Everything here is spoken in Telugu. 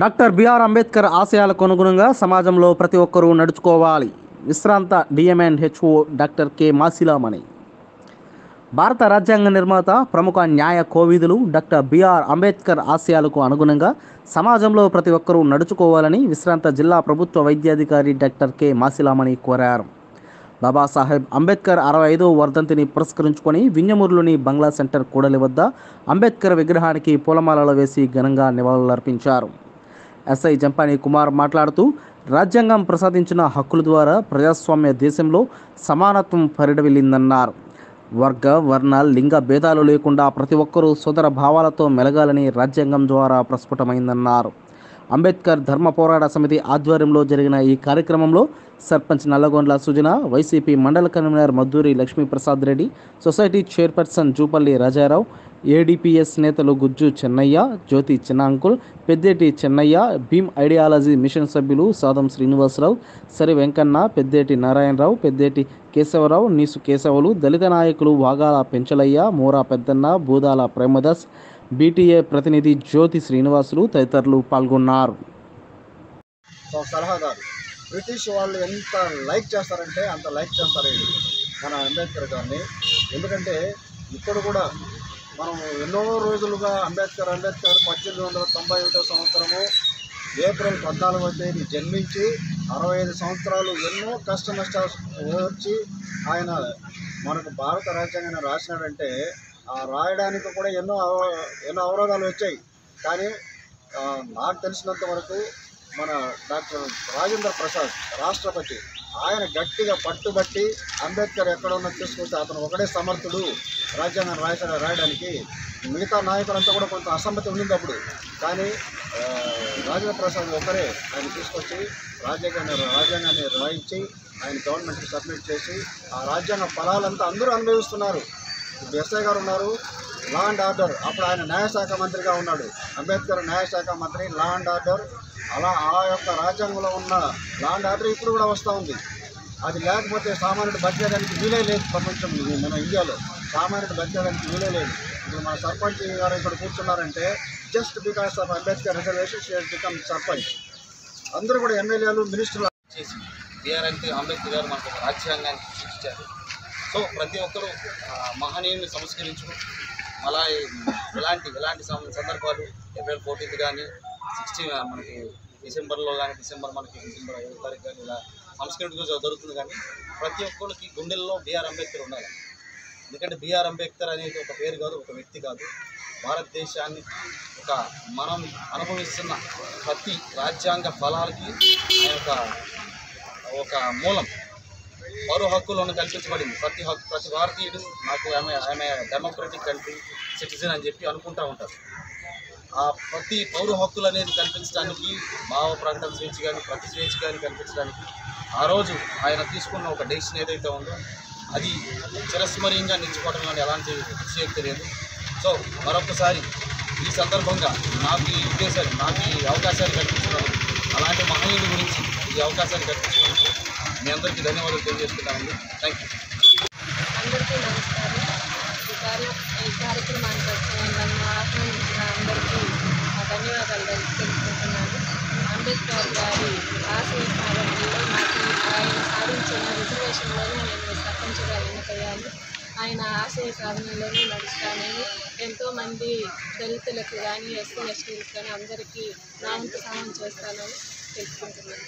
డాక్టర్ బిఆర్ అంబేద్కర్ ఆశయాలకు అనుగుణంగా సమాజంలో ప్రతి ఒక్కరూ నడుచుకోవాలి. విశ్రాంత DMN HO doctor K. Masilamani. భారత రాజ్యాంగ నిర్మాత ప్రముఖ న్యాయ కోవిదులు డాక్టర్ బిఆర్ అంబేద్కర్ ఆశయాలకు అనుగుణంగా సమాజంలో ప్రతి ఒక్కరూ నడుచుకోవాలని విశ్రాంత జిల్లా ప్రభుత్వ వైద్యాధికారి డాక్టర్ కె. మాసిలామణి కోరారు. బాబాసాహెబ్ అంబేద్కర్ అరవై ఐదో వర్ధంతిని పురస్కరించుకొని వింజమూరులోని బంగ్లా సెంటర్ కూడలి వద్ద అంబేద్కర్ విగ్రహానికి పూలమాలలు వేసి ఘనంగా నివాళులర్పించారు. ఎస్ఐ జంపాని కుమార్ మాట్లాడుతూ రాజ్యాంగం ప్రసాదించిన హక్కుల ద్వారా ప్రజాస్వామ్య దేశంలో సమానత్వం పరిడవిల్లిందన్నారు. వర్గ వర్ణ లింగ భేదాలు లేకుండా ప్రతి ఒక్కరూ సోదర భావాలతో మెలగాలని రాజ్యాంగం ద్వారా ప్రస్ఫుటమైందన్నారు. అంబేద్కర్ ధర్మ పోరాట సమితి ఆధ్వర్యంలో జరిగిన ఈ కార్యక్రమంలో సర్పంచ్ నల్లగొండ్ల సుజన వైసీపీ మండల convener Madduri Lakshmiprasad Reddy society chairperson Jupalli Rajarao ADPS నేతలు గుజ్జు చెన్నయ్య జ్యోతి చిన్నాంకుల్ పెద్దేటి చెన్నయ్య భీమ్ ఐడియాలజీ మిషన్ సభ్యులు సాదం శ్రీనివాసరావు సరి వెంకన్న పెద్దేటి నారాయణరావు పెద్దేటి కేశవరావు నీసు కేశవులు దళిత నాయకులు వాగాల పెంచలయ్య మోరా పెద్దన్న బూదాల ప్రేమదాస్ బీటీఏ ప్రతినిధి జ్యోతి శ్రీనివాసులు తదితరులు పాల్గొన్నారు. సలహాదారు బ్రిటిష్ వాళ్ళు ఎంత లైక్ చేస్తారంటే అంత లైక్ చేస్తారు మన అంబేద్కర్ గారిని. ఎందుకంటే ఇప్పుడు కూడా మనం ఎన్నో రోజులుగా అంబేద్కర్ అంబేద్కర్ పద్దెనిమిది వందల తొంభై ఒకటో సంవత్సరము ఏప్రిల్ పద్నాలుగవ తేదీ జన్మించి అరవై ఐదు సంవత్సరాలు ఎన్నో కష్ట నష్టాలు వచ్చి ఆయన మనకు భారత రాజ్యాంగాన్ని రాసినాడంటే ఆ రాయడానికి కూడా ఎన్నో ఎన్నో అవరోధాలు వచ్చాయి. కానీ నాకు తెలిసినంత వరకు మన డాక్టర్ రాజేంద్ర ప్రసాద్ రాష్ట్రపతి ఆయన గట్టిగా పట్టుబట్టి అంబేద్కర్ ఎక్కడ ఉన్నా తీసుకొస్తే అతను ఒకడే సమర్థుడు. రాజ్యాంగం రాయ రాయడానికి మిగతా నాయకులంతా కూడా కొంత అసమ్మతి ఉండింది అప్పుడు. కానీ రాజేంద్ర ప్రసాద్ ఒకరే ఆయన తీసుకొచ్చి రాజ్యాంగాన్ని రాజ్యాంగాన్ని రాయించి ఆయన గవర్నమెంట్కి సబ్మిట్ చేసి ఆ రాజ్యాంగ ఫలాలంతా అందరూ అనుభవిస్తున్నారు. ఇప్పుడు ఎస్ఐ గారు ఉన్నారు లా అండ్ ఆర్డర్. అప్పుడు ఆయన న్యాయశాఖ మంత్రిగా ఉన్నాడు. అంబేద్కర్ న్యాయశాఖ మంత్రి లా అండ్ ఆర్డర్. అలా ఆ యొక్క రాజ్యాంగంలో ఉన్న లా అండ్ ఆర్డర్ ఇప్పుడు కూడా వస్తూ ఉంది. అది లేకపోతే సామాన్యుడు బతికేదానికి వీలే లేదు ప్రపంచంలో మన ఇండియాలో. సామాన్యుడు బతికేదానికి వీలే లేదు. ఇప్పుడు మన సర్పంచ్ గారు ఇక్కడ కూర్చున్నారంటే just because of Ambedkar reservation become sarpanch. అందరూ కూడా ఎమ్మెల్యేలు మినిస్టర్లు చేసి బిఆర్ అంబేద్కర్ గారు మనకు ఒక రాజ్యాంగాన్ని సృష్టించారు. సో ప్రతి ఒక్కరూ మహనీయుని సంస్కరించుకు అలా ఎలాంటి ఎలాంటి సందర్భాలు ఏప్రిల్ ఫోర్టీన్త్ కానీ సిక్స్టీన్ మనకి డిసెంబర్లో కానీ డిసెంబర్ మనకి డిసెంబర్ ఐదో తారీఖు కానీ ఇలా సంస్కరించడం జరుగుతుంది కానీ ప్రతి ఒక్కరికి గుండెల్లో బీఆర్ అంబేద్కర్ ఉండాలి. ఎందుకంటే బీఆర్ అంబేద్కర్ అనేది ఒక పేరు కాదు ఒక వ్యక్తి కాదు. భారతదేశాన్ని ఒక మనం అనుభవిస్తున్న ప్రతి రాజ్యాంగ ఫలాలకి ఆయన ఒక ఒక మూలం పౌర హక్కులను కల్పించబడింది. ప్రతి హక్కు ప్రతి భారతీయుడు నాకు ఆమె ఆమె డెమోక్రటిక్ కంట్రీ సిటిజన్ అని చెప్పి అనుకుంటూ ఉంటారు. ప్రతి పౌర హక్కులు అనేది కల్పించడానికి భావ ప్రకటన స్వేచ్ఛ కానీ ప్రతి స్వేచ్ఛ కానీ కల్పించడానికి ఆ రోజు ఆయన తీసుకున్న ఒక డెసిషన్ ఏదైతే ఉందో అది చిరస్మరీయంగా నిలిచిపోవడం కానీ ఎలాంటి విషయం లేదు సో మరొకసారి ఈ సందర్భంగా నాకు ఈ ఉద్దేశాలు నాకు ఈ అవకాశాలు కల్పించినందుకు అలాంటి మహనీయుల గురించి ఈ అవకాశాన్ని కల్పించినందుకు మీ అందరికీ ధన్యవాదాలు తెలియజేస్తున్నానండి థ్యాంక్ యూ అందరికీ నమస్కారం. ఈ ఈ కార్యక్రమానికి వచ్చిన నన్ను ఆహ్వానించిన అందరికీ ధన్యవాదాలు తెలుసుకుంటున్నాను అంబేద్కర్ గారి ఆశయ సాధనలో నాకు ఆయన సాధించిన రిజర్వేషన్లోనే నేను సర్పంచ్గా ఎన్నికయ్యాను. ఆయన ఆశయ సాధనలోనే నడుస్తానని ఎంతోమంది దళితులకు కానీ ఎస్సీ ఎస్టీలకు కానీ అందరికీ నా వంతు సహాయం చేస్తానని తెలుసుకుంటున్నాను